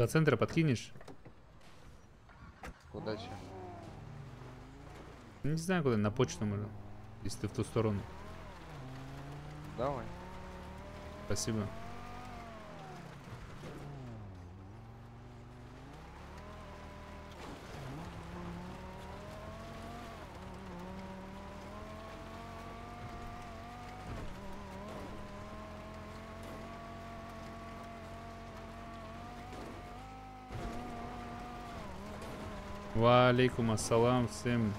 До центра подкинешь? Куда че? Не знаю, куда, на почту можно. Если ты в ту сторону. Давай. Спасибо. Валейкум ассалам всем.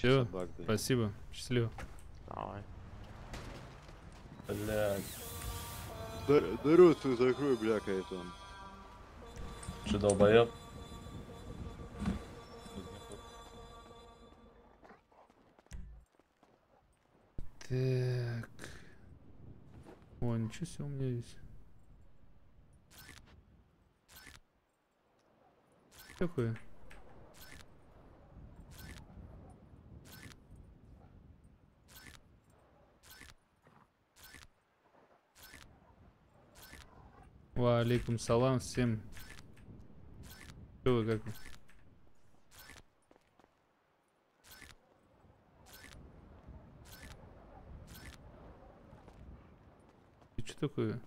Да. Спасибо. Счастливо. Давай. Блядь, Рот свой закрой, блякает он. что долбоёб? Так. О, ничего себе у меня. Что Такое. Валейкум салам всем. Вы как? И что такое?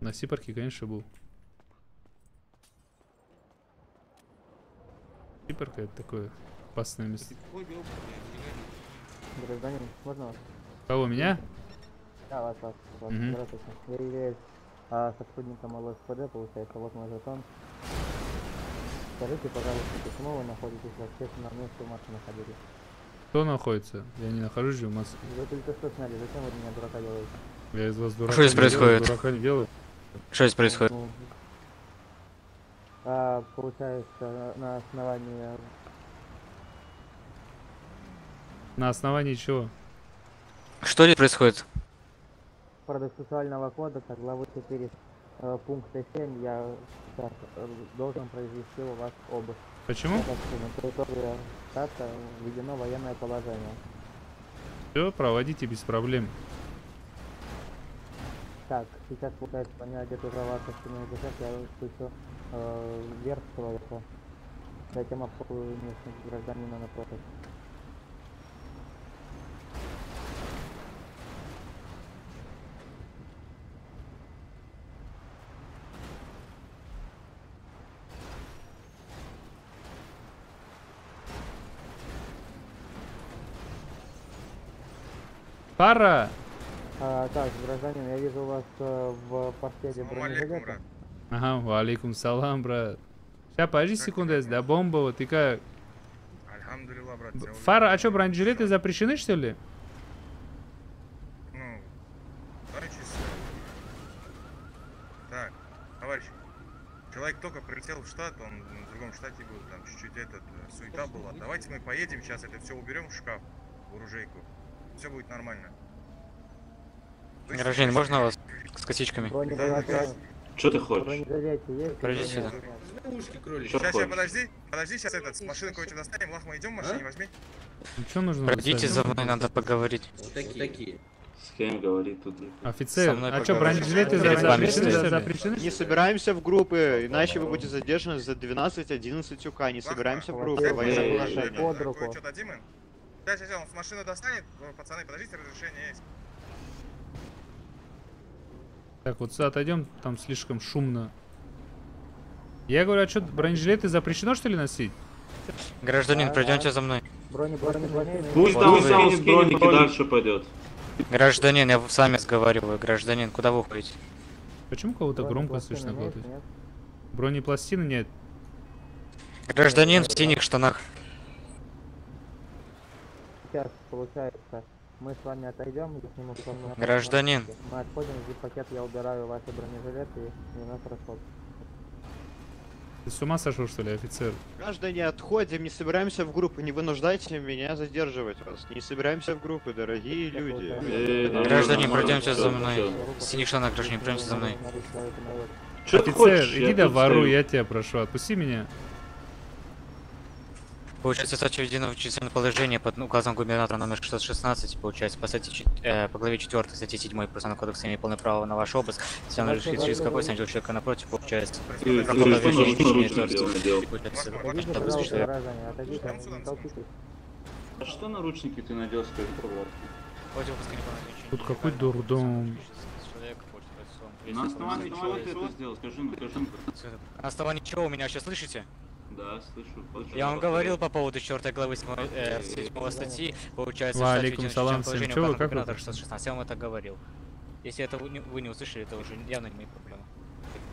На Сипарке, конечно, был. Сипарка это такое опасное место. Гражданин, можно вас? Кого, меня? Да, вас, вас, вас. Здравствуйте. Я являюсь а, сотрудником ЛСПД, получается, вот мой жетон. Скажите, пожалуйста, почему вы находитесь в общественном месте в маске находились? Кто находится? Я не нахожусь же в маске. Вы только что сняли, зачем вы меня дурака делаете? Я из вас дурака Что здесь не делаю, происходит? дурака не делаю. Что здесь происходит? А, получается, на основании На основании чего? Что здесь происходит? процессуального кодекса, главы 4, э, пункта 7, я так, э, должен произвести у вас обыск. Почему? Что на территории штата введено военное положение. Все, проводите без проблем. Так, сейчас получается понять, где права собственного сейчас я слышу вверх человека. Затем обслуживаю местных гражданина напротив. Пара! А, так, гражданин, я вижу вас э, в портфеле бронежилета. Ага, валейкум салам, брат. Сейчас, подожди секунду, да бомба, вот и как. Брат. Фара, а что, бронежилеты запрещены, что ли? Ну, товарищи, Так, товарищ. Человек только прилетел в штат, он в другом штате был, там чуть-чуть этот, э, суета была. Давайте мы поедем сейчас, это все уберем в шкаф, в оружейку. Все будет нормально. Слышите? можно вас с косичками? Бронежилет, Что ты хочешь? Подожди сюда. Что Сейчас, сейчас, хочешь? подожди, подожди, сейчас этот, с машины кое-что достанем, Лахма, идем в машине, возьми. Ну что нужно? Пройдите за мной, надо поговорить. С кем говорит тут? Офицер, а что, бронежилеты вами запрещены? Не собираемся в группы, иначе вы будете задержаны за 12-11 УК. Не собираемся в группы, военное положение. Под руку. Сейчас, сейчас, он с машины достанет, пацаны, подождите, разрешение есть. Так, вот сюда отойдем, там слишком шумно. Я говорю, а что, бронежилеты запрещено, что ли, носить? Гражданин, пройдемте за мной. Брони, бронежилет. Пусть Вот там вы- скинет броники, дальше пойдет. Гражданин, я с вами разговариваю. Гражданин, куда вы уходите? Почему кого-то громко слышно нет? Бронепластины нет. Гражданин в синих штанах. Сейчас, получается, Мы с вами отойдем, я сниму на- Гражданин. Мы отходим, в пакет я убираю ваши бронежилеты и у нас расход. Ты с ума сошел, что ли, офицер? Граждане, отходим, не собираемся в группы, не вынуждайте меня задерживать вас. Не собираемся в группы, дорогие люди. Эй, нормально, Гражданин, нормально, пройдемте всё, за мной. шланг, гражданин, пройдемте за мной. Офицер, иди да воруй, стою. я тебя прошу, отпусти меня. Получается, статья введена в чрезвычайное положение под указом губернатора номер 616, получается, по статье, э, по главе 4 статьи 7 Уголовного кодекса имеет полное право на ваш обыск. Если он решит через какой снять человека напротив, получается, толпитесь. А что наручники ты надел, неполнолетних Тут какой дурдом. На основании чего ты это сделал? Скажи, ну, скажи. ну. На основании чего вы меня сейчас слышите? Да, слышу. слышу. Я вам говорил по поводу 4 главы 7, э, 7 статьи, получается, Ва, алейкум салам всем. положение Чё вы, указом как тут? 616, я вам это говорил. Если это вы не, вы не услышали, это уже явно не мои проблемы.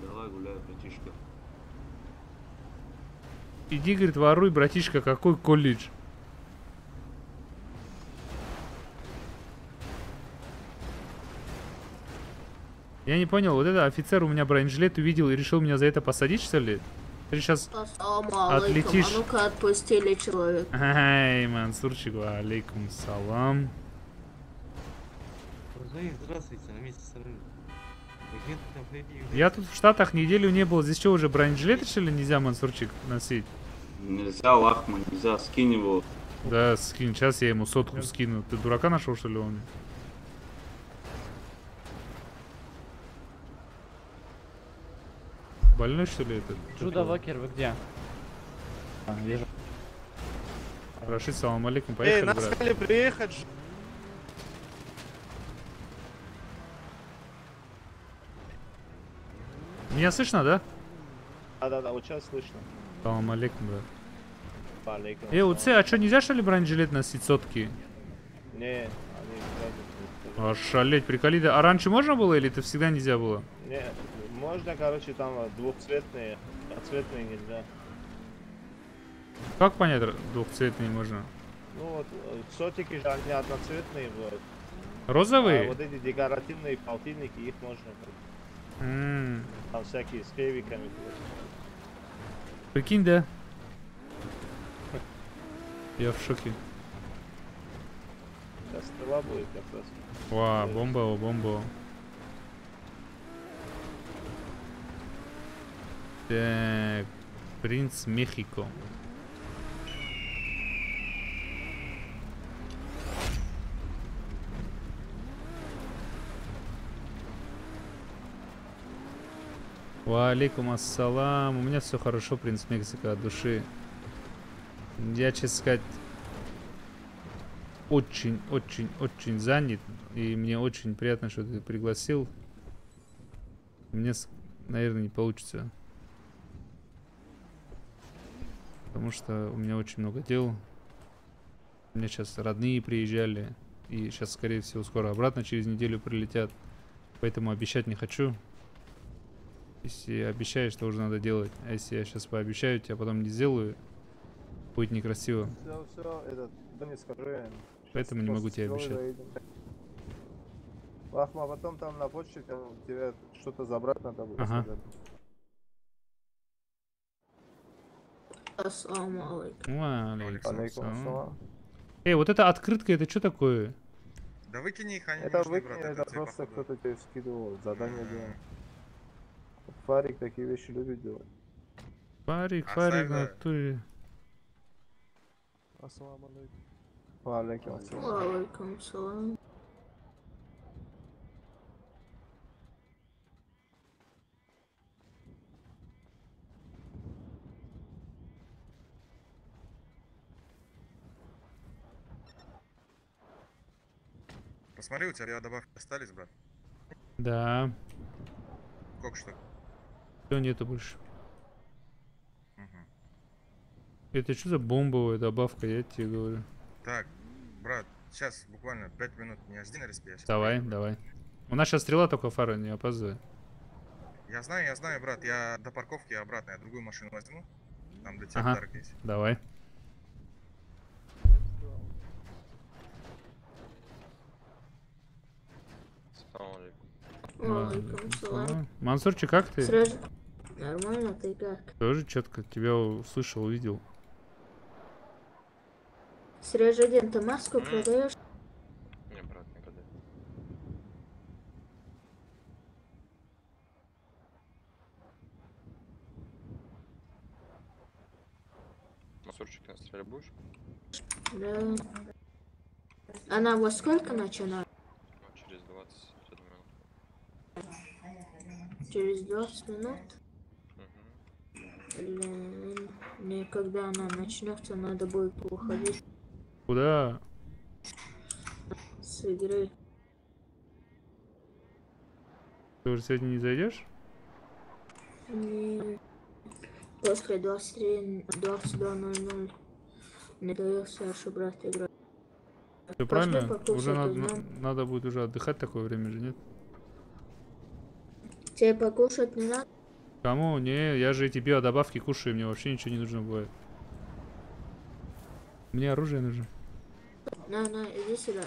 Давай гуляй, братишка. Иди, говорит, воруй, братишка, какой колледж? Я не понял, вот это офицер у меня бронежилет увидел и решил меня за это посадить, что ли? Ты сейчас... Отлетишь. А ну-ка отпустили человека. Ай, Мансурчик, алейкум салам. Здравствуйте, на месте. Я тут в Штатах неделю не был. Здесь что, уже бронежилет, что ли, нельзя, Мансурчик, носить? Нельзя, Лахман, нельзя, скинь его. Да, скинь, сейчас я ему сотку скину. Ты дурака нашел, что ли, он? Больной, что ли, этот? Джуда Вокер, вы где? Рашид, салам алейкум, Эй, поехали, нас брат. сказали приехать. Меня слышно, да? Да-да-да, вот сейчас слышно. Салам алейкум, брат. Алейкум Эй, УЦ, а что, нельзя, что ли, бронежилет носить сотки? Не, они сразу Ошалеть, приколи. да. А раньше можно было или это всегда нельзя было? Не, можно, короче, там а, двухцветные, а цветные нельзя. Как понять, двухцветные можно? Ну вот, э, сотики же они одноцветные бывают. А Розовые? вот эти декоративные полтинники, их можно, М, там всякие с клевиками. Прикинь, да? Я в шоке. Сейчас стрела будет как раз. Ва, бомба, бомба. Так, принц Мехико. Ва алейкум ассалам. У меня все хорошо, принц Мексика от души. Я, честно сказать, очень, очень, очень занят. И мне очень приятно, что ты пригласил. Мне, наверное, не получится. Потому что у меня очень много дел. У меня сейчас родные приезжали. И сейчас, скорее всего, скоро обратно через неделю прилетят. Поэтому обещать не хочу. Если обещаешь, то уже надо делать. А если я сейчас пообещаю, тебя потом не сделаю, будет некрасиво. Все, все, этот, да не скажи. Поэтому не могу тебе обещать. Лахма, потом там на почте там что-то забрать надо будет. Ага. сказать. Ассаламу алейкум. Ассалам. Эй, вот эта открытка, это что такое? Да выкини их, они не Это выкини, брат, это просто кто-то тебе скидывал, задание делал. Фарик такие вещи любит делать. Фарик, А фарик, сами- натуре. Ассаламу алейкум. Алейкум ассалам. Посмотри, у тебя добавки остались, брат. Да, Сколько штук? все нету больше. Мгм. Это что за бомбовая добавка, я тебе говорю. Так, брат, сейчас буквально 5 минут не жди на респе. Давай, приеду. давай. У нас сейчас стрела только фара, не опаздывай. Я знаю, я знаю, брат, я до парковки обратно, я другую машину возьму. Там для тебя Ага. подарок есть. Давай. Салам. Мансурчик, как ты? Сразу... Нормально, ты как? Тоже четко тебя услышал, увидел. Сережа, один, ты маску продаешь? Не, брат, не ты стрелять будешь? Да. Она во сколько начинает? Ну, через 20 минут. Через 20 минут? Блин, мне когда она начнется, надо будет уходить Куда? с игры. Ты уже сегодня не зайдешь? Не... После 23, 22.00 не даю Саше брат играть. Все правильно? Уже надо, надо будет уже отдыхать такое время же, нет? Тебе покушать не надо? Кому? Не, я же эти биодобавки кушаю, мне вообще ничего не нужно бывает. Мне оружие нужно. На, на, иди сюда.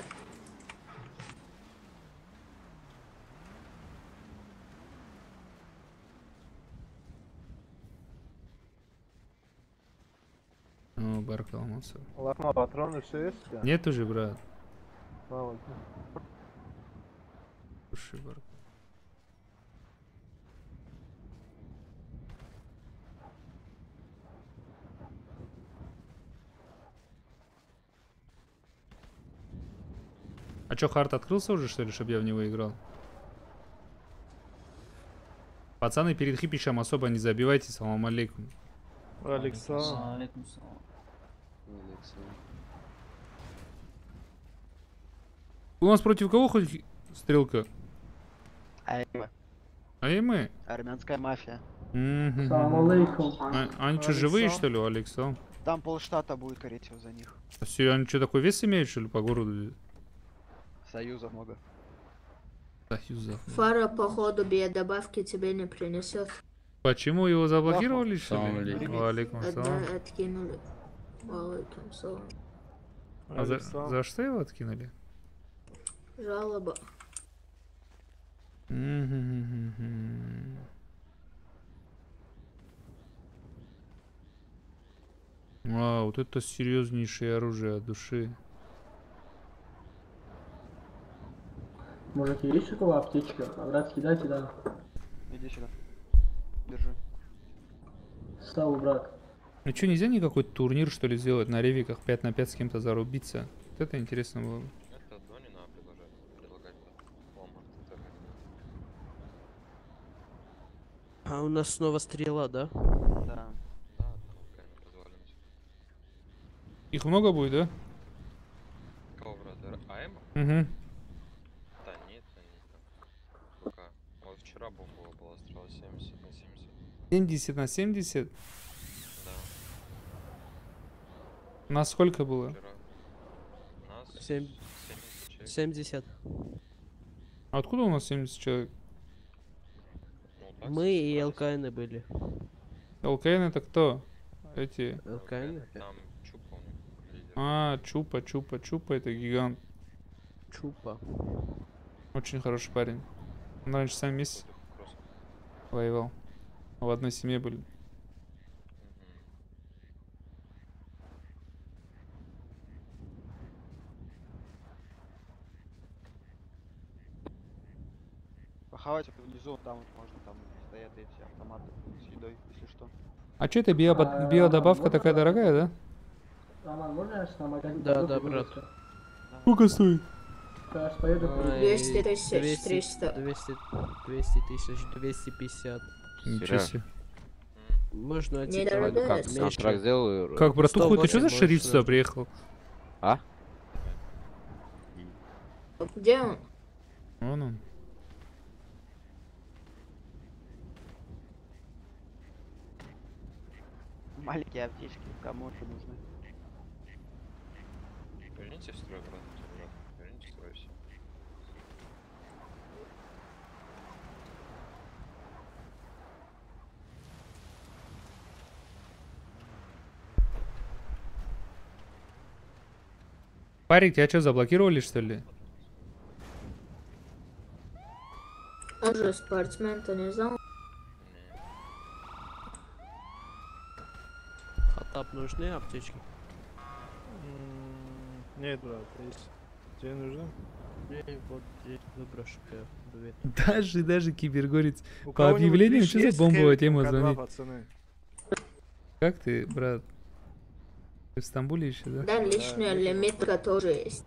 О, Барк ломался. Лахма, патроны все есть? Нет уже, брат. Слава Слушай, Барк. А чё, хард открылся уже, что ли, чтобы я в него играл? Пацаны, перед хипичем особо не забивайте, салам алейкум. Александр. У нас против кого хоть стрелка? Айма. А и мы. Армянская мафия. Мгм. алейкум. А, они что, живые, что ли, у Алекса? Там полштата будет, всего, за них. А сё, они что, такой вес имеют, что ли, по городу? Союза много. Союза. Фара, походу, добавки тебе не принесет. Почему его заблокировали, что ли? Одна откинули. Салам. А за, за что его откинули? Жалоба. А, вот это серьезнейшее оружие от души. Мужики, есть у кого аптечка? Братский, дайте, да. Иди сюда. Держи. Ставу, брат. Ну что, нельзя никакой турнир, что ли, сделать на ревиках 5 на 5 с кем-то зарубиться? Вот это интересно было. бы. Это Дони надо. Предлагать. Это А у нас снова стрела, да? Да. Да, там камера развалилась. Их много будет, да? Кого, брат? АМ? Угу. Да нет, они там. Пока. Вот вчера бомба была, стрела 70 на 70. 70 на 70. Да, У нас сколько было? вчера. Нас Семь- 70 человек. 70. А откуда у нас 70 человек? Ну, Мы и. ЛКН были. ЛКН это кто? Эти. ЛКН? Там Чупа у них лидер. А, Чупа, Чупа, Чупа это гигант. Чупа. Очень хороший парень. Он раньше сам вместе воевал. В одной семье были. Похавать внизу, там вот можно, там стоят эти автоматы с едой, если что. А что это био А, биодобавка можно такая дорогая, да? Роман, можно я на магазин? Да, да, брат. Сколько стоит? Сейчас поеду. Ой, куплю. 200 тысяч, 200, 300. 200, 200 тысяч, 250. Ничего себе. Можно дорогая. Как, контракт сделаю? Как, братуху, ты что за 108 шериф сюда приехал? А? Где он? Вон он. Маленькие аптечки, кому это нужны? Верните в строй, брат. брат. Верните в строй все. Парик, тебя что, заблокировали, что ли? Он что, спортсмен-то не знал? Хатап нужны аптечки? Нет, брат, есть. Тебе нужно? Вот здесь выброшу. Даже, даже кибергорец по объявлению, что за бомбовая тема МК2, звонит? Как ты, брат? Ты в Стамбуле еще, да? Да, лишняя лимитка тоже есть.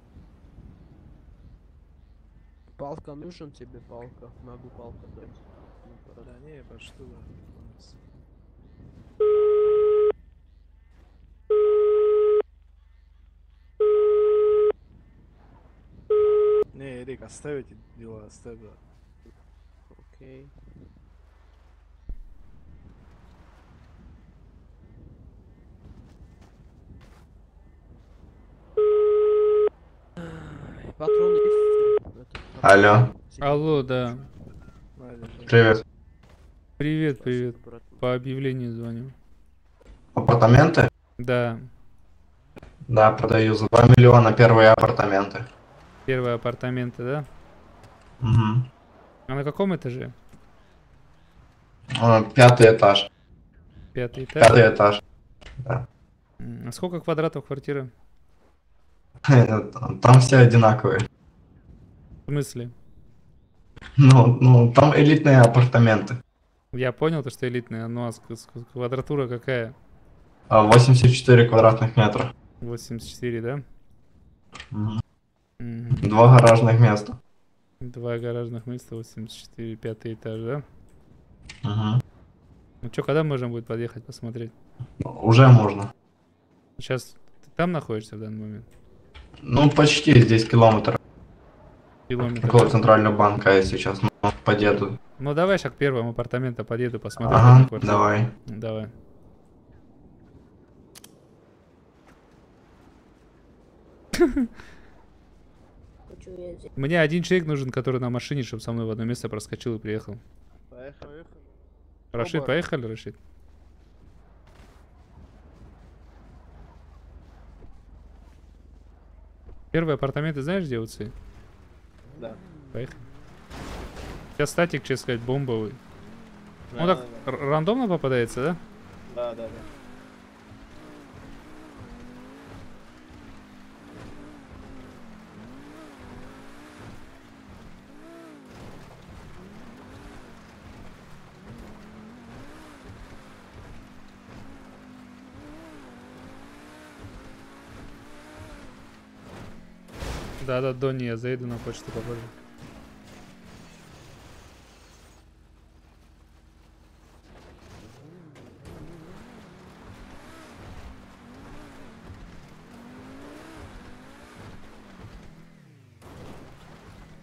Палка нужен тебе палка? Могу палку дать. Ну, Да не, да. нас. Не, Эрик, оставь эти дела, оставь. Окей. Ай, Патрон есть? Алло. Алло, да. Привет. Привет, привет. По объявлению звоню. Апартаменты? Да, Да, продаю за 2 миллиона первые апартаменты. первые апартаменты, да? Мгм. А на каком этаже? А, Пятый этаж. Пятый этаж? Пятый этаж. Да. А сколько квадратов квартира? Там все одинаковые. В смысле? Ну, ну, там элитные апартаменты. Я понял, то, что элитная, ну а квадратура какая? А, 84 квадратных метра. 84, да? Мгм. Мгм. Два гаражных места. Два гаражных места, 84, пятый этаж, да? Мгм. Ну что, когда можно будет подъехать посмотреть? Уже можно. Сейчас ты там находишься в данный момент? Ну, почти здесь километр. Километр. Около центрального банка я сейчас ну, подъеду. Ну давай сейчас к первому апартаменту подъеду, посмотрю. Ага, давай. Давай. Мне один человек нужен, который на машине, чтобы со мной в одно место проскочил и приехал. Поехали. Рашид, поехали, Рашид? Первые апартаменты знаешь, где уцы? Да. Поехали. Сейчас статик, честно сказать, бомбовый. Он Да, так да, рандомно попадается, да? Да, да, да. Да, да, Донни, я заеду на почту попозже.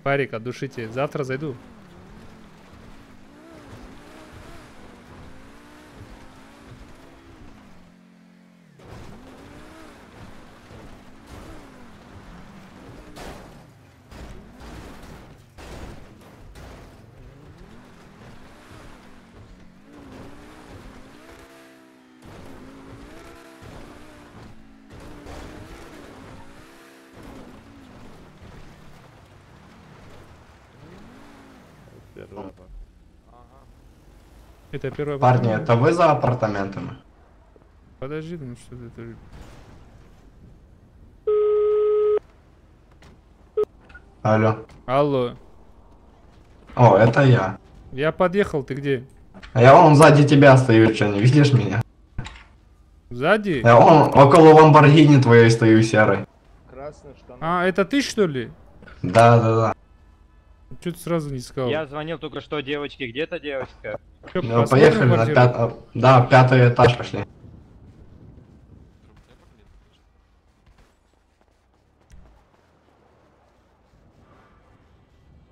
Парик, отдушите. Завтра зайду. Это первое Парни, это вы за апартаментами? Подожди, ну что ты. Алло. Алло. О, это я. Я подъехал, ты где? А я вон сзади тебя стою, что, не видишь меня? Сзади? Я вон около Ламборгини твоей стою серой. Красный штаны. А, это ты что ли? Да, да, да. Что ты сразу не сказал? Я звонил только что девочке. Где эта девочка? Ну, поехали на квартиру? пят... а, Да, пятый этаж пошли.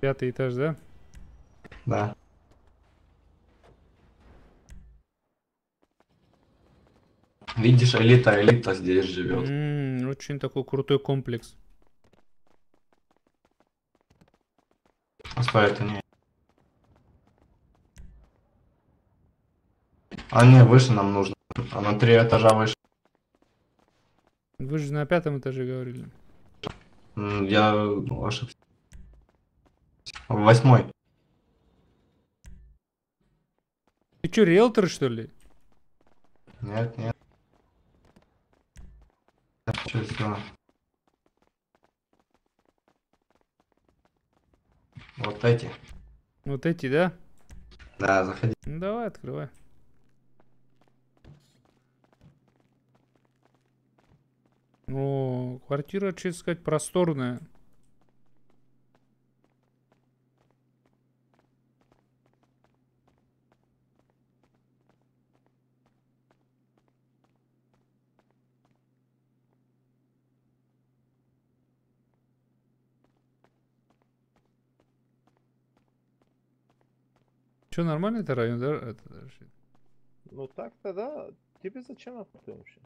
Пятый этаж, да? Да. Видишь, элита, элита здесь живет. М, очень такой крутой комплекс. А это не. А не, выше нам нужно. А на три этажа выше. Вы же на пятом этаже говорили. Я ошибся. Восьмой. Ты чё, риэлтор, что ли? Нет, нет. Что все? Вот эти. Вот эти, да? Да, заходи. Ну давай, открывай. О, квартира, честно сказать, просторная. Че, нормально это район, да? Ну так-то да. Тебе зачем ты вообще?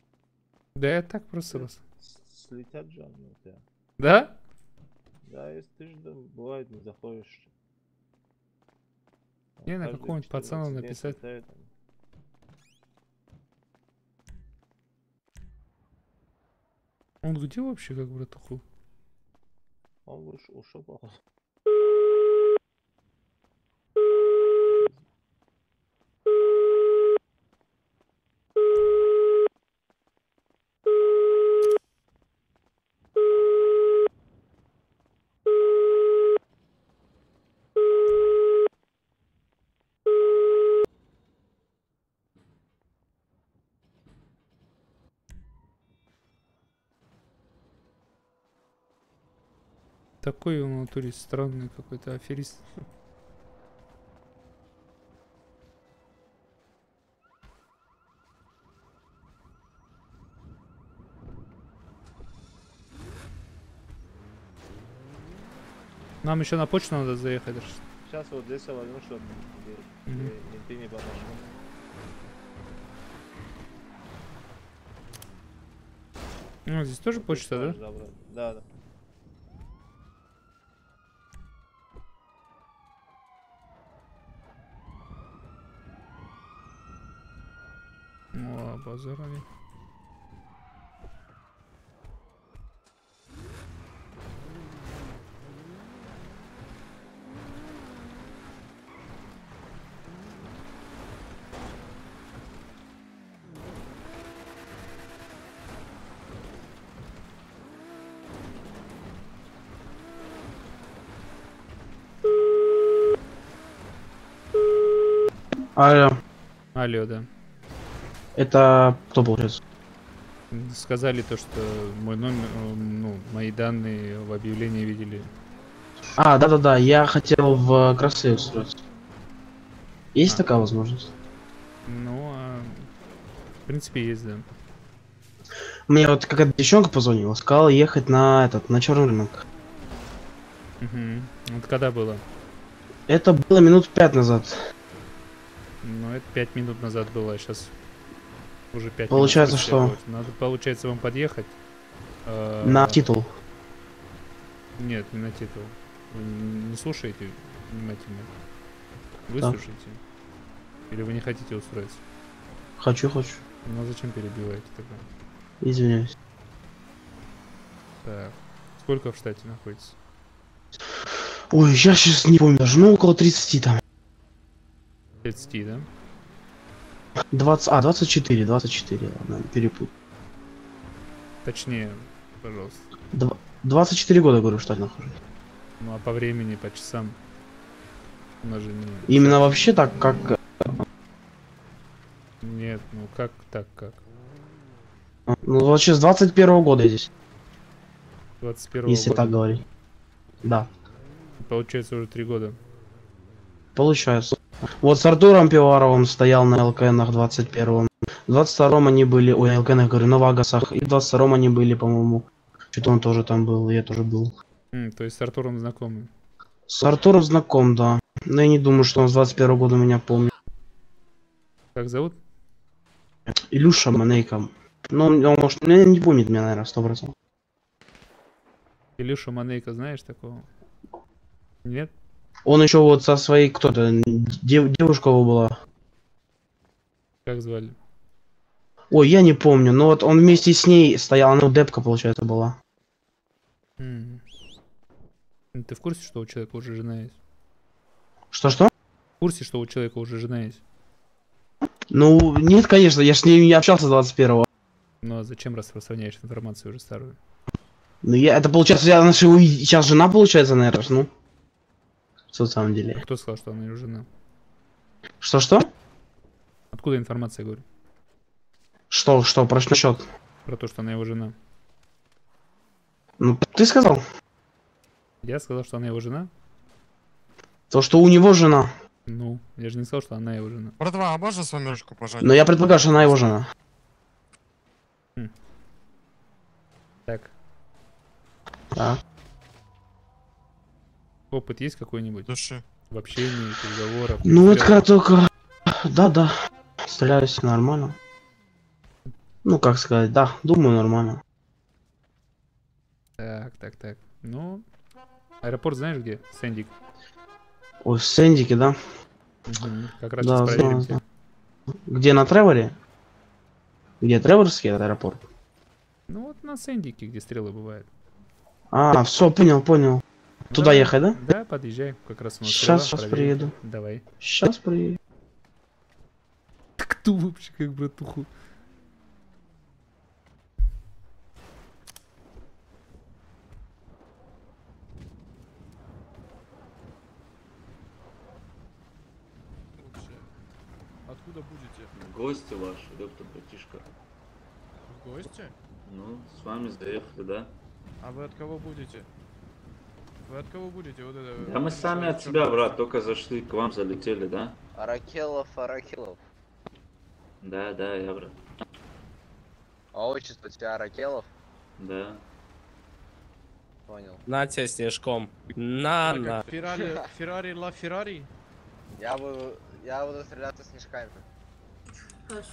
Да я так просто раз. Слетят же они у тебя. Да? Да, если ты же бывает не заходишь. А Не, на какого-нибудь 14 пацана написать. слетают они. Он где вообще, как братуху? Он уж ушел, походу. Такой он в натуре странный какой-то аферист. Нам еще на почту надо заехать. Сейчас вот здесь я возьму, чтобы Мгм. ты не подошел. Ну, здесь тоже почта, да? забрать. Да, да. Базарови. Алло, Алло, да. Это кто получается? Сказали то, что мой номер, э, ну, мои данные в объявлении видели. А, да-да-да, я хотел в красы устроиться. Есть А. такая возможность? Ну, а, в принципе, есть, да. Мне вот какая-то девчонка позвонила, сказала ехать на этот, на черный рынок. Мгм. Вот когда было? Это было минут пять назад. Ну, это пять минут назад было, а сейчас уже пять Получается, минут спустя что? Надо, получается, вам подъехать. э, На титул. Нет, не на титул. Вы не слушаете внимательно. Вы Так. слушаете? Или вы не хотите устроиться? Хочу, хочу. Ну, а зачем перебиваете тогда? Извиняюсь. Так. Сколько в штате находится? Ой, я сейчас не помню даже, ну около 30 там. 30, да? 20, а, 24, 24, ладно, перепутал. Точнее, пожалуйста. Дв- 24 года, говорю, в штате нахожусь. Ну, а по времени, по часам? Же не... Именно вообще так, как... э, Нет, ну как так, как? Ну, вообще с 21 года я здесь, 21 если года. так говорить. Да, Получается уже три года. получается. Вот с Артуром Пиваровым стоял на ЛКНах 21-м. В 22-м они были, ой, на ЛКНах, говорю, на Вагасах. И в 22-м они были, по-моему. Что-то он тоже там был, я тоже был. М, то есть с Артуром знакомый. С Артуром знаком, да. Но я не думаю, что он с 21 года меня помнит. Как зовут? Илюша Манейко. Ну, он, он, может, не, не помнит меня, наверное, 100%. Илюша Манейко, знаешь такого? Нет? Он еще вот со своей, кто-то, дев- девушка его была. Как звали? Ой, я не помню, но вот он вместе с ней стоял, она депка, получается, была. Ну, Ты в курсе, что у человека уже жена есть? Что-что? В курсе, что у человека уже жена есть? Ну, нет, конечно, я ж с ней не общался 21-го. Ну а зачем распространяешь информацию уже старую? Ну, я, это получается, я наша сейчас жена, получается, наверное, ну. В самом деле. Кто сказал, что она ее жена? Что-что? Откуда информация, я говорю? Что, что, про что счет? Про то, что она его жена. Ну, ты сказал. Я сказал, что она его жена? То, что у него жена. Ну, я же не сказал, что она его жена. Братва, а можно с вами ручку пожать? Но я предполагаю, что она его жена. Так, Да. Опыт есть какой-нибудь? Души. В общении, переговорах? Ну, это стрелах? как только... Да-да. Стреляюсь нормально. Ну, как сказать, да, думаю, нормально. Так, так, так. Ну, аэропорт знаешь где? Сэндик. В Сэндике, да? Мгм, Как раз Да, сейчас знаю, проверим. знаю. Где, на Треворе? Где, Треворский аэропорт? Ну вот на Сэндике, где стрелы бывают. А, все, понял, понял. Туда Да, ехать, да? Да, подъезжай. Как раз стрела, щас проверим. приеду. Давай. Сейчас приеду. Кто вообще как братуху? Откуда будете? Гости ваши, ёпта, братишка. Гости? Ну, с вами заехали, да? А вы от кого будете? Вы от кого будете? Вот это... Да мы сами от тебя, брат, только зашли, к вам залетели, да? Аракелов, Аракелов. Да, да, я, брат. А отчество у тебя Аракелов? Да. Понял. На тебе снежком. На, А на. Феррари, Феррари, Ла Феррари? Я буду, я буду стреляться снежками.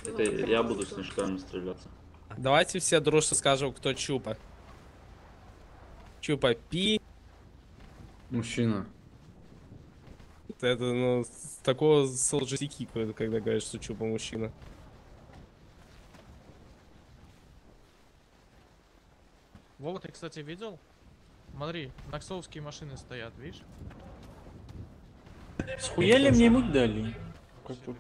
Это я буду снежками стреляться. Давайте все дружно скажем, кто Чупа. Чупа Пи. Мужчина. Это, ну, с такого солжетики, когда когда говоришь, что Чупа мужчина. Вова, ты, кстати, видел? Смотри, наксовские машины стоят, видишь? Схуяли мне ему дали? Как тут?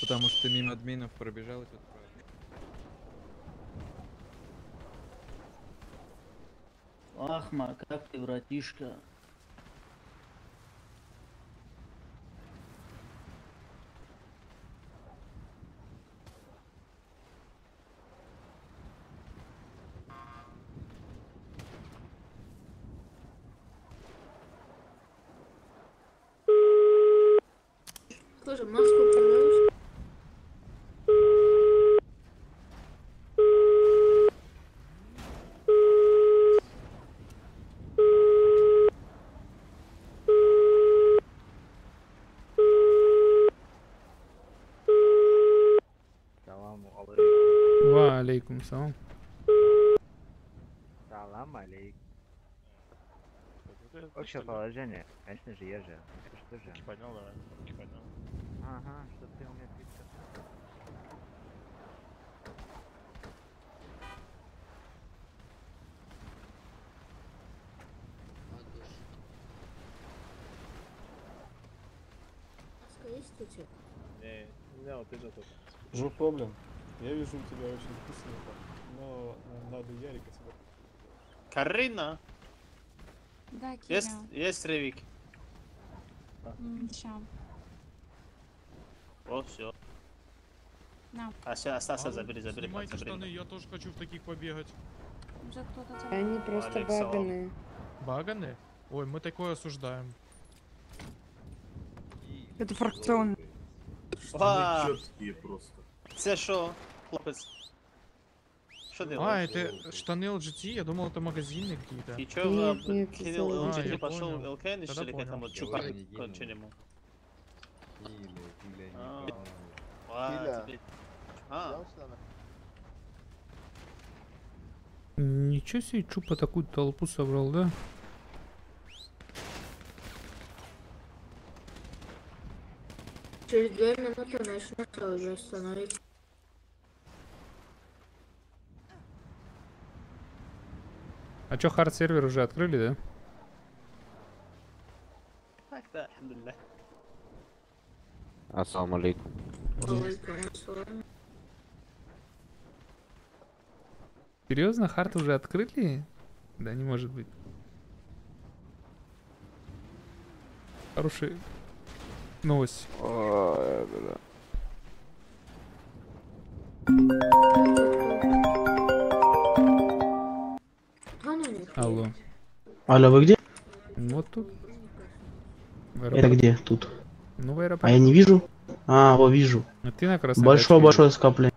Потому что ты мимо админов пробежал и тут Ахма, как ты, братишка? Слушай, маску продаешь? Саламу алейкум. Ва алейкум салам. Салам алейкум. Общее положение, конечно же, я же. Что же? Понял, давай. Понял. Ага, что ты у меня пишешь? Маска есть у тебя? Не, у меня вот это тут. Жу проблем. Я вижу у тебя очень вкусненько, но э, надо Ярика сюда. Карина, Да, есть, Кирилл. есть ревик? М, ща. Вот, все. На. А сейчас, Стаса, А, забери, забери, Снимайте забери. штаны, я тоже хочу в таких побегать. Уже кто-то за- Они просто Алекс, баганые. Баганы? Ой, мы такое осуждаем. Это фракцион. Ва! чёткие просто. Це що, хлопець? Що А, делаешь? это штаны LGT? Я думал, это магазины какие-то. И чё, вы, Нет, нет, Кирилл это- LGT А, я пошел понял. ЛКН или Тогда как понял. там вот? А, Киля. теперь- А, Ничего себе, Чупа такую толпу собрал, да? Через две минуты начнется уже становиться. А чё, хард сервер уже открыли, да? так, да. Ассаламу алейкум. Серьезно, хард уже открыли? Да не может быть. Хорошая новость. Ой, бля. Да Алло. Алло, вы где? Вот тут. Это где? Тут. Ну, в аэропорту. А я не вижу. А, вот вижу. А ты на красной Большое точке большое скопление.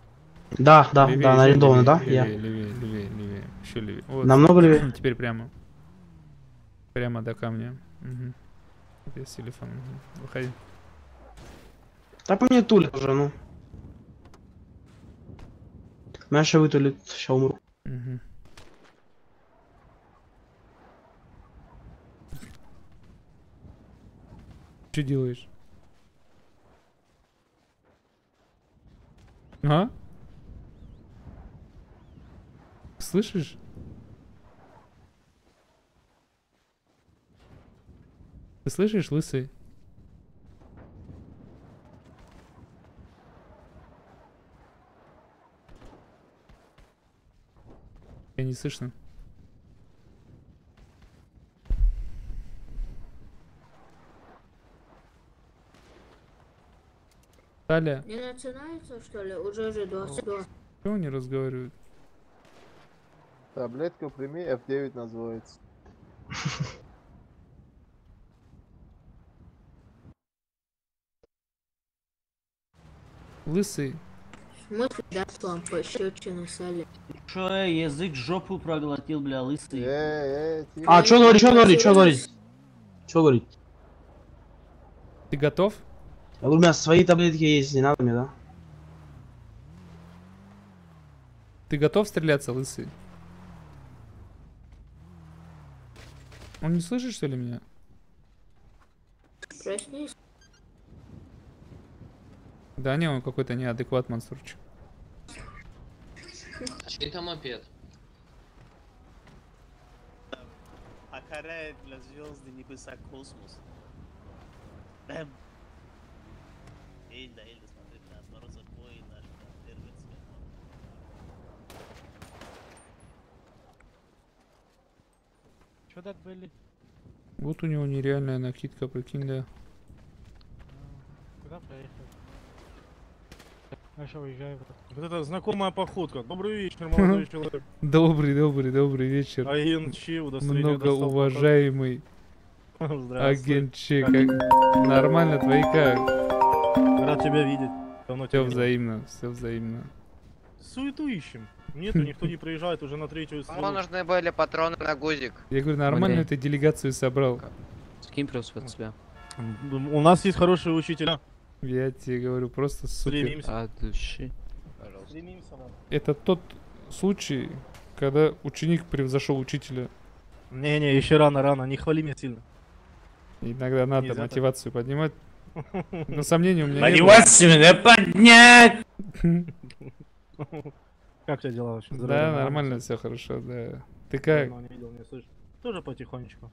Да, да, Левее, да, еще арендовано, да? левее, Я. Левее, левее, левее. Еще левее. Вот. Намного левее? Теперь прямо. Прямо до камня. Угу. Без телефона. Выходи. Да по мне тулит уже, ну. Сейчас вытулит, сейчас умру. Мгм. Что делаешь? А? Слышишь? Ты слышишь, лысый? Я не слышно. Таля, Не начинается, что ли? Уже же 22. чего они разговаривают? Таблетку прими, F9 называется. Лысый. В смысле, да, вам пощечины сали. Шо, э, язык жопу проглотил, бля, лысый. А, что говорит, что говорит, что говорит? Что говорит? Ты готов? У меня свои таблетки есть, не надо мне, да? Ты готов стреляться, лысый? Он не слышит, что ли, меня? Проснись. Да не, он какой-то неадекват, Мансурчик. Чей там мопед? Акарает, бля, звезды, небеса, космос. Бэм. Эльда, Эльда, смотри, бля, отморозок бой наш, бля, первый цвет. Чё так были? Вот у него нереальная накидка, прикинь, да. Куда поехали? А что, уезжаю. Вот это знакомая походка. Добрый вечер, молодой человек. Добрый, добрый, добрый вечер. Агент Чи. Многоуважаемый агент Че, как... Нормально, твои как? Рад тебя видеть. Давно Все взаимно, все взаимно. Суету ищем. Нету, никто не приезжает уже на третью Кому нужны были патроны на гузик? Я говорю, нормально ты делегацию собрал. Скинь плюс под себя. У нас есть хорошие учителя. Я тебе говорю, просто супер. Стремимся. От души. Это тот случай, когда ученик превзошел учителя. Не-не, еще рано, рано, не хвали меня сильно. Иногда надо Нельзя так. мотивацию поднимать. Но сомнений у меня Мотивацию не было. поднять! Как у тебя дела вообще? Да, нормально, все хорошо, да. Ты как? Тоже потихонечку.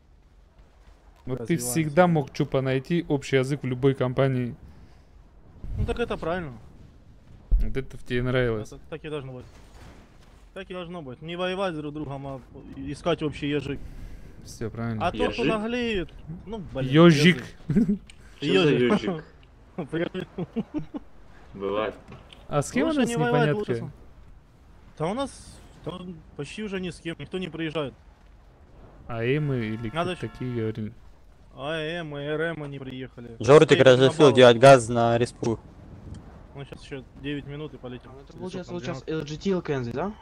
Вот ты всегда мог чупа найти общий язык в любой компании. Ну так это правильно. Вот это в тебе нравилось. Это так и должно быть. Так и должно быть. Не воевать друг с другом, а искать общий язык. Все правильно. А тот, кто наглеет, ну, блин. Ёжик. Что Привет. Бывает. А с кем у Лучше нас не воевать, непонятка? лучше с- Да у нас там почти уже ни с кем, никто не приезжает. А Эмы или Надо такие говорили? АМ и РМ не приехали. Жортик разрешил делать газ на респу. Ну сейчас еще 9 минут и полетим. Это получается вот сейчас LGT LKNZ, да?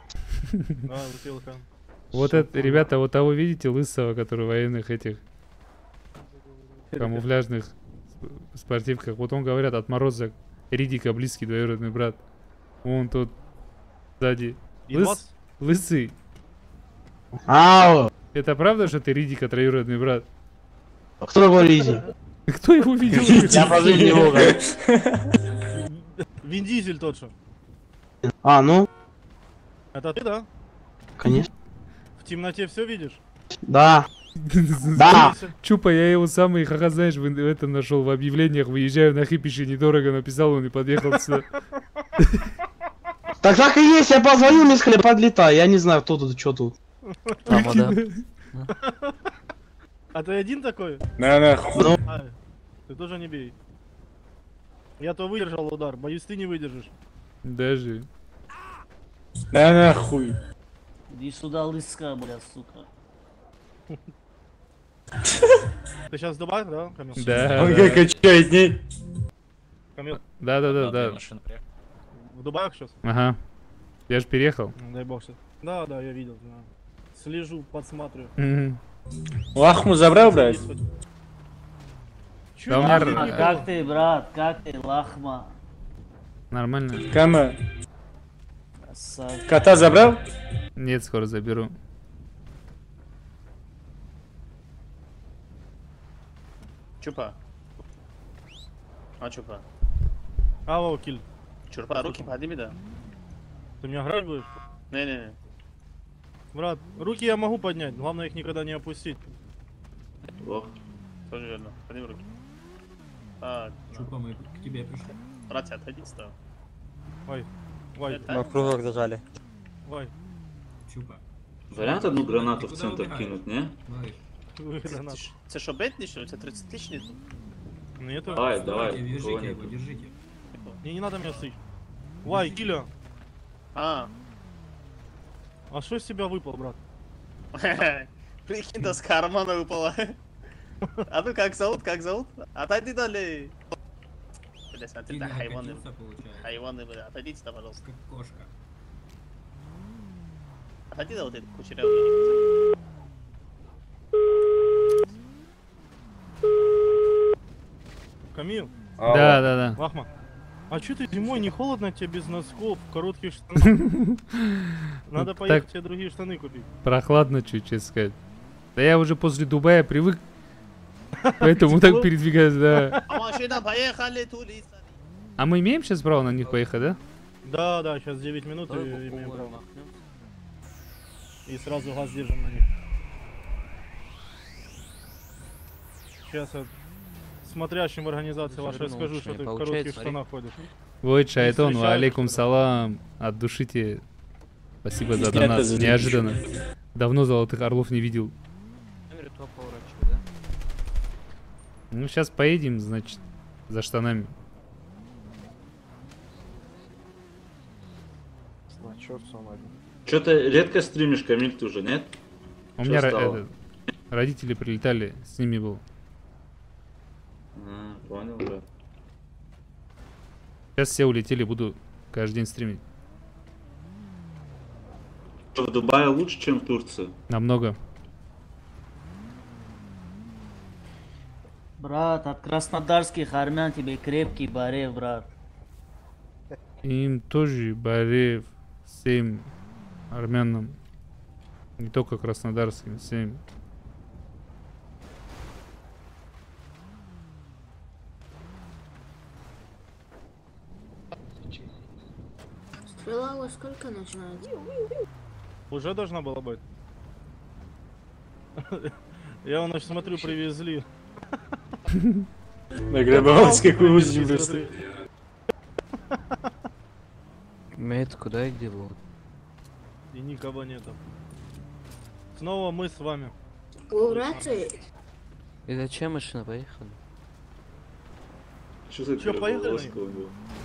Да, бутылка. Вот это, ребята, вот того видите, лысого, который военных этих камуфляжных спортивках. Вот он, говорят, отморозок Ридика, близкий двоюродный брат. Вон тут сзади. Лыс-? Лысый. Ау! Это правда, что ты Ридика троюродный брат? Кто такой Ризи? Кто его видел? Я пожил не мог. Вин Дизель тот же. А, ну, Это ты, да? конечно. В темноте все видишь? Да. Да. Чупа, я его самый, ха знаешь, в, этом нашел в объявлениях, выезжаю на хипище недорого, написал он и подъехал сюда. Так так и есть, я позвонил, мне сказали, подлетай. Я не знаю, кто тут, что тут. А ты один такой? На нахуй. Ну. А, ты тоже не бей. Я то выдержал удар, боюсь, ты не выдержишь. Даже. На нахуй. Иди сюда, лыска, бля, сука. Ты сейчас в Дубае, да, Камил? Да, Он да. как качает не. Камил, Да, да, да, да. в Дубае сейчас? Ага. Я же переехал. Дай бог что. Да, да, я видел, знаю. Слежу, подсматриваю. Лахму забрал, брат? Да у меня р- Лахма, как ты, брат, как ты, лахма? Нормально. Кама. Кота забрал? Нет, скоро заберу. Чупа. А, Чупа. Алло, киль. Чупа, руки подними, да. Ты меня грать будешь? Не-не-не. Брат, руки я могу поднять, главное их никогда не опустить. Ох, тоже верно. Подними руки. Так. Чупа, мы к тебе пришли. Братья, отойдите там. Ой, ой. Это- Мы в кружок зажали. Ой. Чупа. Вариант одну гранату в центр кинуть, не? Гранат. Це що, бентні, що ли? Це 30 тисячний? Нету. Давай, давай, Держите его, держите. Не, не надо меня сыть. Вай, Киля. А. А что из тебя выпал, брат? Прикинь, да с кармана выпало. А ну как зовут, как зовут? Отойди дали. Бля, смотри, да, хайваны. Хайваны, бля, отойдите да, пожалуйста. Как кошка. Отойди да вот этот кучерявый. Камил? Да, да, да. Лахма. А что ты зимой не холодно тебе без носков, коротких штанах? Надо поехать тебе другие штаны купить. Прохладно чуть, честно сказать. Да я уже после Дубая привык. Поэтому так передвигаюсь, да. А машина, поехали, тули. А мы имеем сейчас право на них поехать, да? Да, да, сейчас 9 минут и имеем право. И сразу газ держим на них. Сейчас я смотрящим в организации вашей ну, скажу, что ты в коротких штанах ходишь. Ой, Шайтон, встречаешь, алейкум салам. От души тебе. Спасибо за донат. Неожиданно. Давно золотых орлов не видел. Ну, сейчас поедем, значит, за штанами. Что-то редко стримишь, Камиль, ты уже, нет? У Чё меня стало? родители прилетали, с ними был. Понял, брат. Сейчас все улетели, буду каждый день стримить. Что, в Дубае лучше, чем в Турции? Намного. Брат, от краснодарских армян тебе крепкий барев, брат. Им тоже Бареев, всем армянам. Не только краснодарским, всем. Стрела во сколько начинается? Уже должна была быть. Я у нас смотрю, привезли. На Грабовской какой узел Смотри. просто. Мэтт, куда их делал? И никого нету. Снова мы с вами. Рации? И зачем машина поехали? Что за Чё, поехали?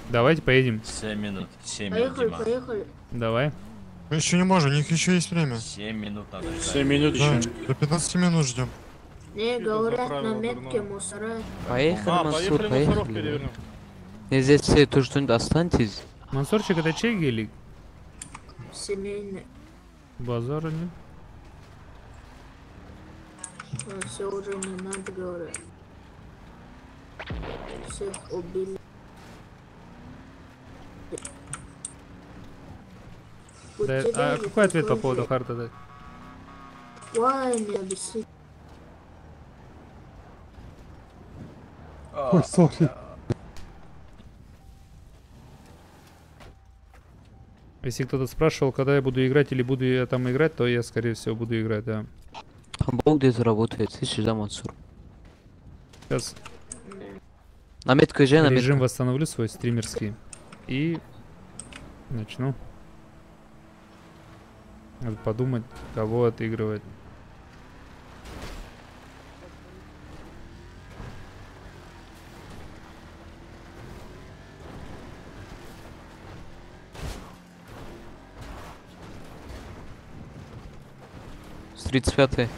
Давайте поедем. 7 минут. 7 Поехали, поехали. Давай. Мы еще не можем, у них еще есть время. 7 минут надо ждать. 7 минут Да, еще. до 15 минут ждем. Не, говорят на метке мусора. Поехали, А, Мансур, поехали, мусоров поехали. И здесь все то что-нибудь останьтесь. Мансурчик, это чей гелик? Семейный. Базара нет? Все уже не надо говорить. Всех убили. Да, а какой ответ по поводу харта дать? Ой, не обессудь. Ой, сори. Если кто-то спрашивал, когда я буду играть или буду я там играть, то я, скорее всего, буду играть, да. Тамбов где-то работает, слышишь, да, Мансур? Сейчас На метку езжай, на режим восстановлю свой стримерский и начну. Надо подумать, кого отыгрывать. С 35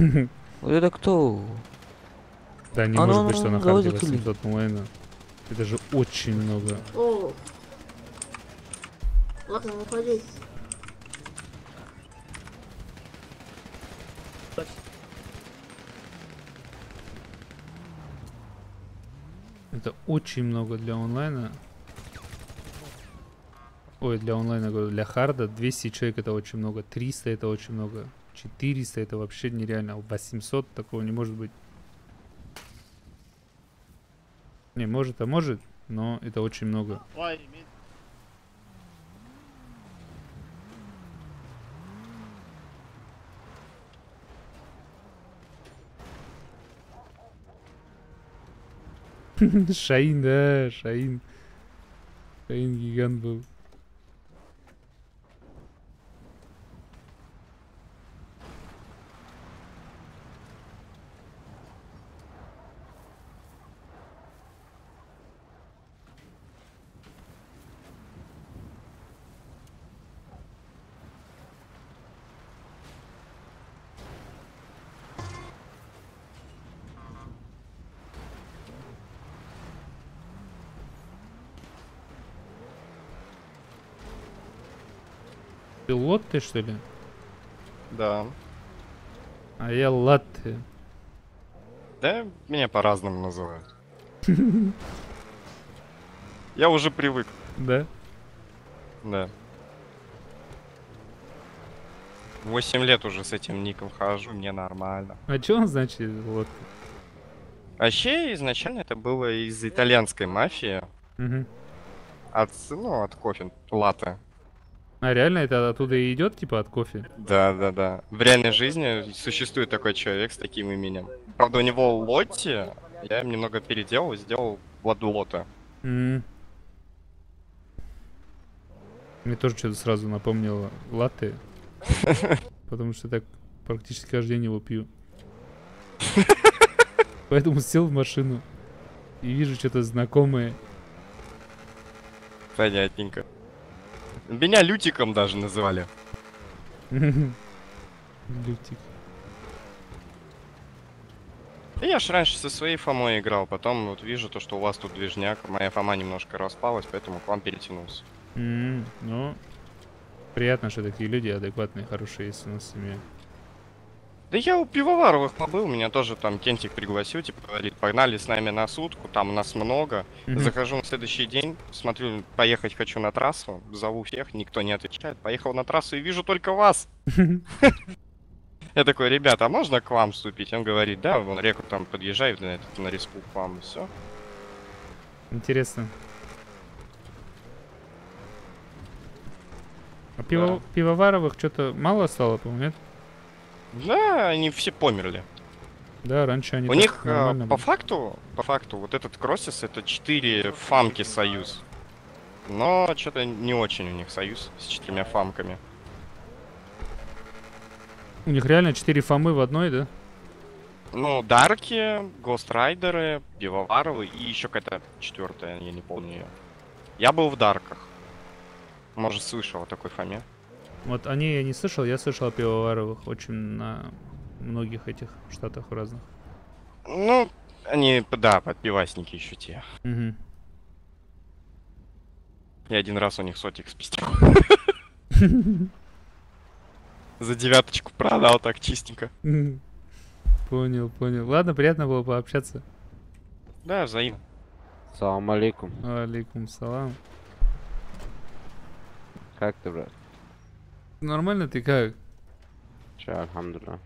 Вот это кто? Да, не А, может ну, быть, что на харде затули. 800 онлайна. Это же очень много. О. Ладно, выходи. Это очень много для онлайна. Ой, для онлайна, говорю, для харда 200 человек это очень много, 300 это очень много, 400 это вообще нереально, 800 такого не может быть. Не, может, а может, но это очень много. Шаин, да, Шаин. Шаин гигант был. Ты что ли? Да. А я латте. Да, меня по-разному называют. Я уже привык. Да? Да. Восемь лет уже с этим ником хожу, мне нормально. А что он значит лотте? Вообще, изначально это было из итальянской мафии. Мгм. От, ну, от кофе, латте. А реально это оттуда и идет, типа, от кофе? Да, да, да. В реальной жизни существует такой человек с таким именем. Правда, у него Лотти, я им немного переделал и сделал Владулота. М. Мне тоже что-то сразу напомнило латте. Потому что так практически каждый день его пью. Поэтому сел в машину и вижу что-то знакомое. Понятненько. Меня Лютиком даже называли. Лютик. Я ж раньше со своей Фомой играл, потом вот вижу то, что у вас тут движняк, моя Фома немножко распалась, поэтому к вам перетянулся. Ну, приятно, что такие люди адекватные, хорошие, есть у нас в семье. Да я у Пивоваровых побыл, меня тоже там Кентик пригласил, типа говорит, погнали с нами на сутку, там нас много. Мгм. Захожу на следующий день, смотрю, поехать хочу на трассу, зову всех, никто не отвечает. Поехал на трассу и вижу только вас. Я такой, ребята, а можно к вам вступить? Он говорит, да, вон реку там подъезжает на, этот, на респу к вам, и все. Интересно. А пиво- пивоваровых что-то мало стало, по-моему, нет? Да, они все померли. Да, раньше они У них э, по были. факту, по факту, вот этот Кроссис это 4 фамки союз. Но что-то не очень у них союз с четырьмя фамками. У них реально 4 фомы в одной, да? Ну, Дарки, Гострайдеры, Пивоваровы и еще какая-то четвертая, я не помню ее. Я был в Дарках. Может, слышал о такой фаме. Вот о ней я не слышал, я слышал о пивоваровых очень на многих этих штатах разных. Ну, они, да, подпивасники еще те. Мгм. Я один раз у них сотик спистил. За девяточку продал так чистенько. Понял, понял. Ладно, приятно было пообщаться. Да, взаимно. Салам алейкум. Алейкум салам. Как ты, брат? Нормально ты как? Че, альхамдуля.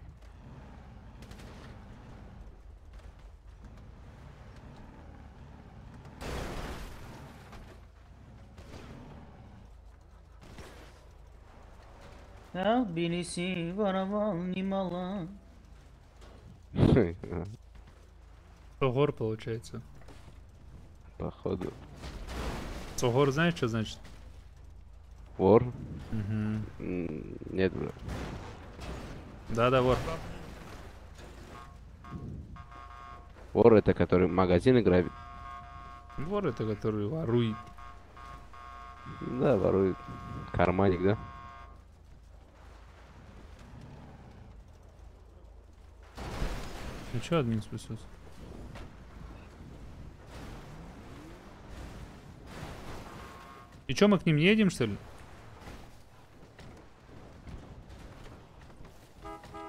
Тбилиси воровал немало. Согор получается. Походу. Согор знаешь, что значит? Вор? М, Нет, брат. Да-да, вор. Вор это который магазины грабит. Вор это который ворует. Да, ворует. Карманник, да? Ну чё админ спустился? И чё, мы к ним не едем, что ли?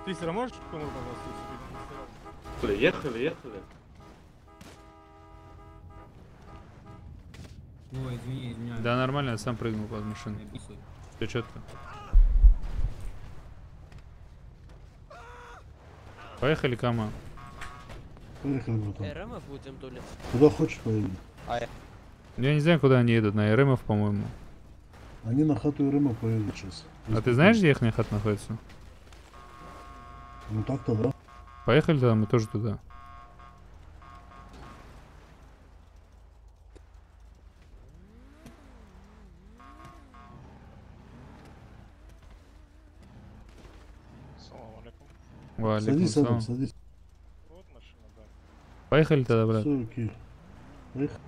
Ты все можешь кому пожалуйста, себе Ехали, ехали. Ой, извини, извиняюсь. Да, нормально, я сам прыгнул под машину. Все четко. Поехали, Кама. Поехали, братан. РМ будем, то ли? Куда хочешь поедем? Я не знаю, куда они едут, на РМов, по-моему. Они на хату Рыма поедут сейчас. А ты знаешь, где их хат находится? Ну так-то да. Поехали тогда, мы тоже туда. Валикум Садись. Адам, садись. Поехали тогда, брат. Окей. Поехали.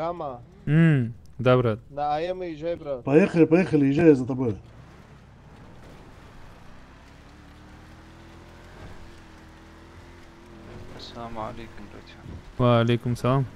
Кама, М, Да, брат. на АМ езжай, брат. Поехали, поехали, езжай я за тобой. Ассаламу алейкум, братья. Валикум салам.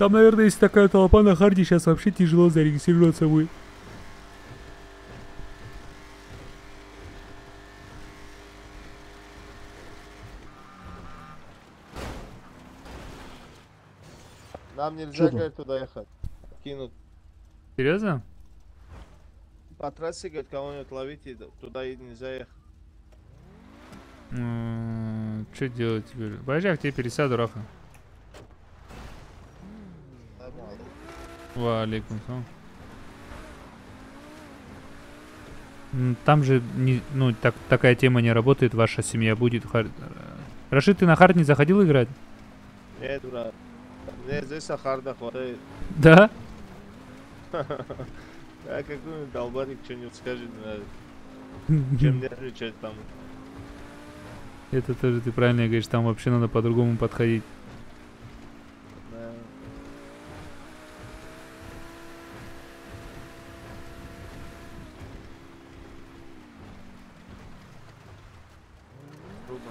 Там, наверное, если такая толпа на харде, сейчас вообще тяжело зарегистрироваться будет. Нам нельзя, говорит, туда ехать. Кинут. Серьезно? По трассе, говорит, кого-нибудь ловите, туда и нельзя ехать. Что делать теперь? Я к тебе пересяду, Раха. Валикум Там же не, ну, так, такая тема не работает, ваша семья будет хар... Рашид, ты на хард не заходил играть? Нет, брат. Мне здесь Сахарда хватает. Да? Да, какой-нибудь долбарик что-нибудь скажет. Чем нервничать там. Это тоже ты правильно говоришь, там вообще надо по-другому подходить. Да. Грубо.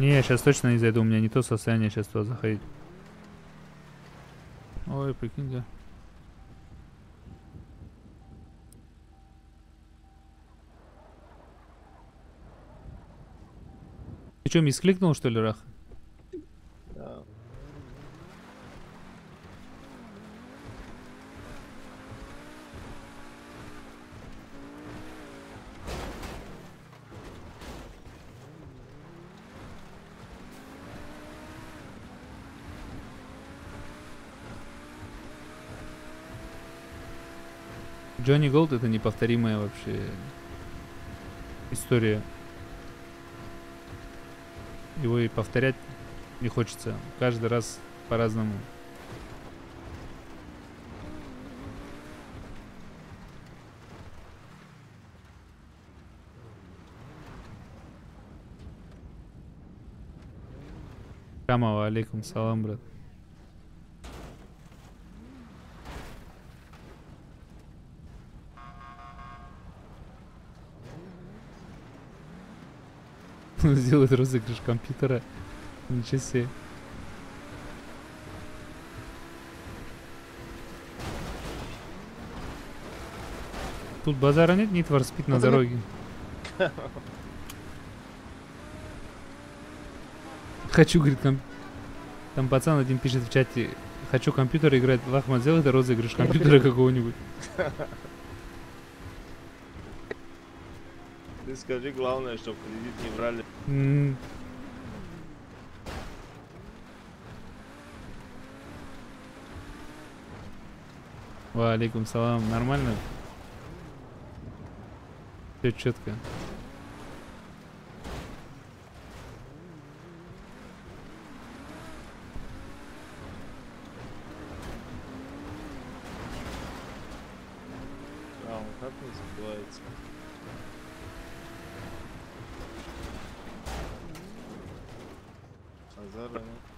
Не, я сейчас точно не зайду, у меня не то состояние сейчас туда заходить. Ой, прикинь, да. Ты что, мискликнул, что ли, Рах? Да. Джонни Голд это неповторимая вообще история. Его и повторять не хочется. Каждый раз по-разному. Кама, алейкум салам, брат. Сделает розыгрыш компьютера. Ничего себе. Тут базара нет, Need for Speed на не- дороге. Хочу, говорит, ком- там пацан один пишет в чате, хочу компьютер играть, Лахмат, сделай это розыгрыш компьютера какого-нибудь. Ты скажи главное, чтобы кредит не брали. М. Валейкум салам. Нормально? Все четко. А, он как называется? Азара, ну.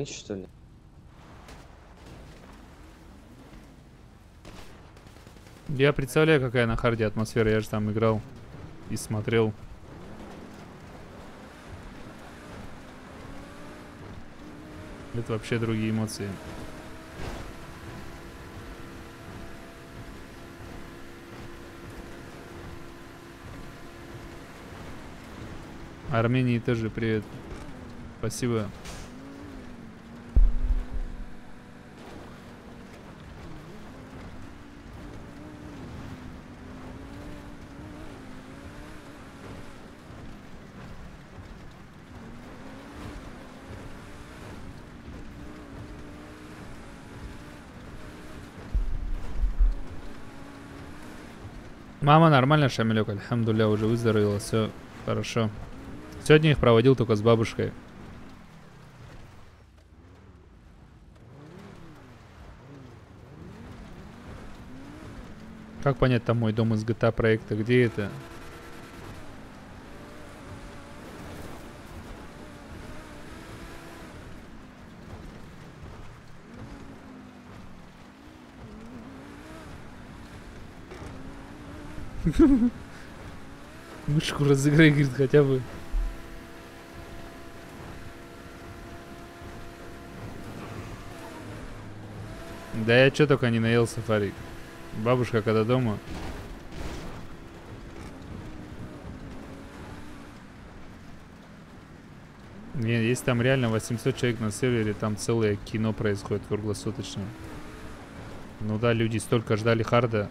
Мы что ли? Я представляю, какая на харде атмосфера. Я же там играл и смотрел. Это вообще другие эмоции. Армении тоже привет. Спасибо. Мама нормально, Шамилек, альхамдуля, уже выздоровела, все хорошо. Сегодня их проводил только с бабушкой. Как понять там мой дом из GTA проекта? Где это? Мышку разыграй, говорит, хотя бы. Да я что только не наелся, Фарик. Бабушка когда дома. Не, если там реально 800 человек на сервере, там целое кино происходит круглосуточно. Ну да, люди столько ждали харда.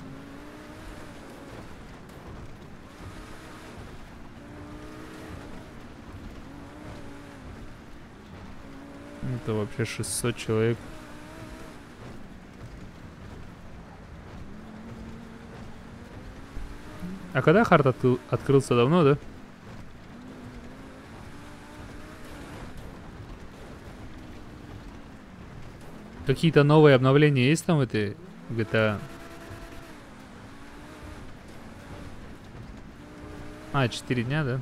Это вообще 600 человек. А когда хард открыл- открылся давно, да? Какие-то новые обновления есть там в этой GTA? А, 4 дня, да?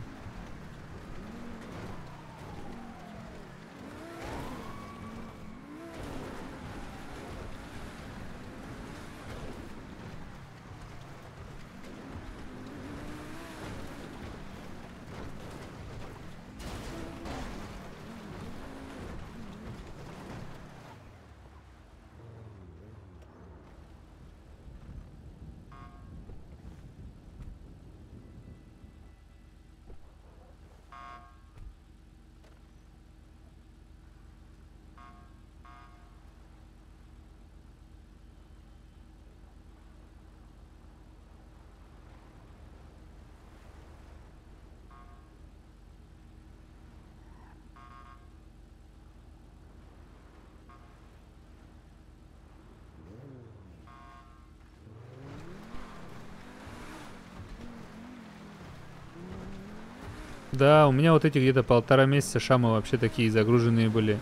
Да, у меня вот эти где-то полтора месяца шамы вообще такие загруженные были.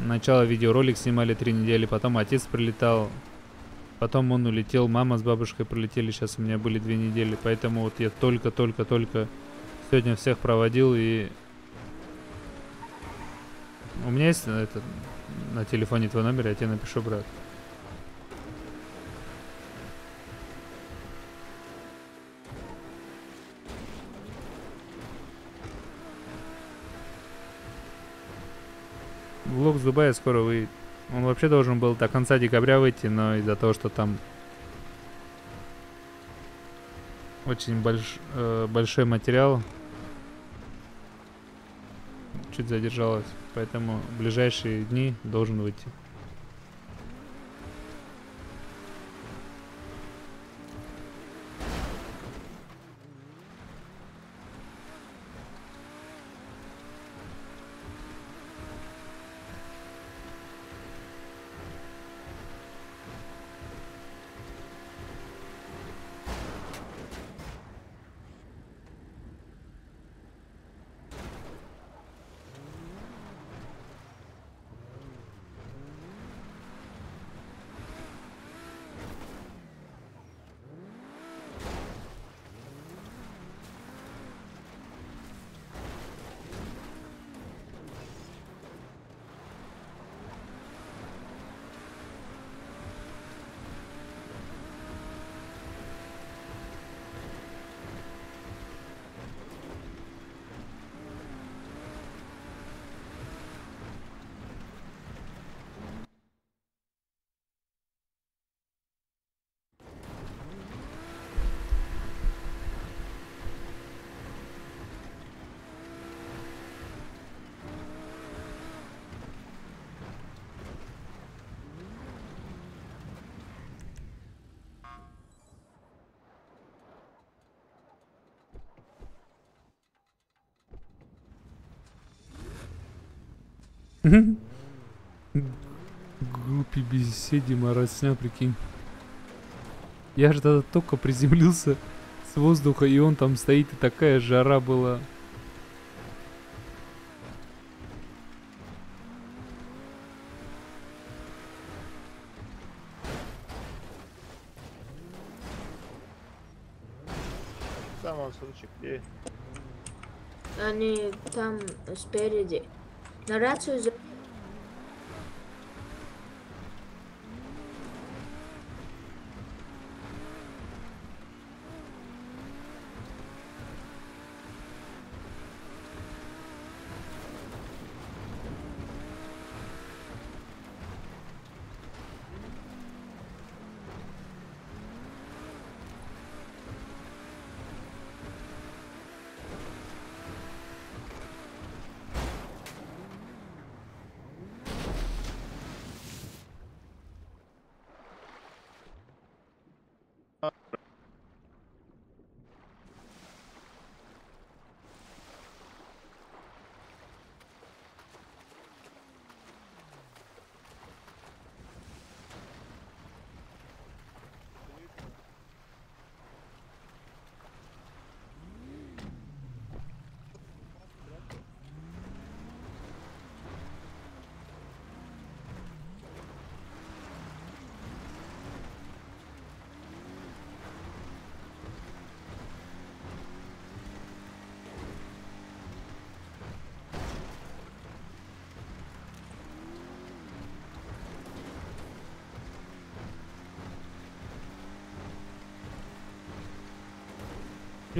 Начало видеоролик снимали три недели, потом отец прилетал, потом он улетел, мама с бабушкой прилетели, сейчас у меня были две недели, поэтому вот я только-только-только сегодня всех проводил и... У меня есть э, это, на телефоне твой номер, я тебе напишу, брат. Влог с Дубая скоро выйдет. Он вообще должен был до конца декабря выйти, но из-за того, что там очень больш, э, большой материал, чуть задержалось. Поэтому в ближайшие дни должен выйти. Группе беседе моросня, прикинь. Я же тогда только приземлился с воздуха, и он там стоит, и такая жара была. Там Мансурчик, где? Они там спереди. На рацию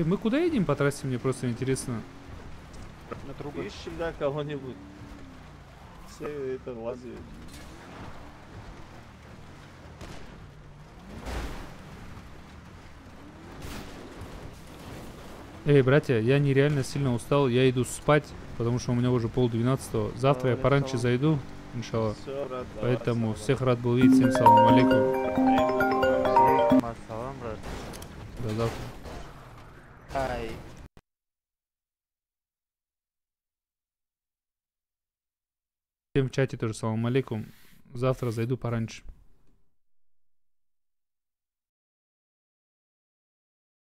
Э, мы куда едем по трассе, мне просто интересно. Ищем, да, кого-нибудь. Все это лазают. Эй, братья, я нереально сильно устал, я иду спать, потому что у меня уже пол двенадцатого. Завтра я пораньше зайду, давай, Поэтому всех рад был видеть, всем салам алейкум. Салам, брат. До завтра. Ай. Всем в чате тоже салам алейкум. Завтра зайду пораньше.